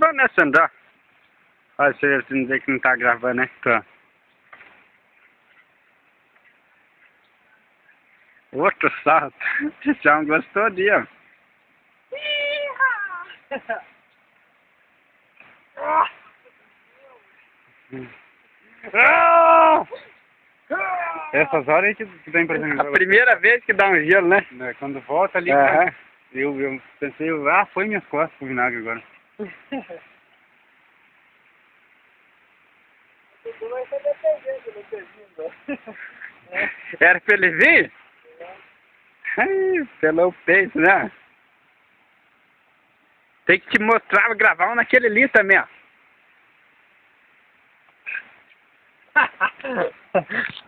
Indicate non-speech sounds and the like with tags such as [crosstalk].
gravando, né, Sandra? Olha, você não dizer que não tá gravando, né? Tá. Outro salto. Já não gostou de, ó. Essas horas é que, dá a impressão A primeira vez que dá um gelo, né? É, Quando volta ali, Aham. eu, eu pensei, ah, foi minhas costas pro vinagre agora. [laughs] Era pra ele vir? Ai, Pelou o peito, né? Tem que te mostrar, gravar um naquele ali também, ó. [laughs]